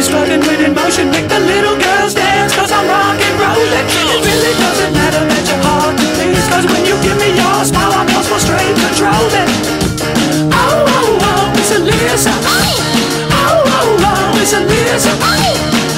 always struggling when in motion Make the little girls dance Cause I'm rock and rollin' It really doesn't matter that you're hard to please Cause when you give me your smile I'm lost for straight controlling Oh, oh, oh, it's Elisa Oh, oh, oh, it's Elisa Oh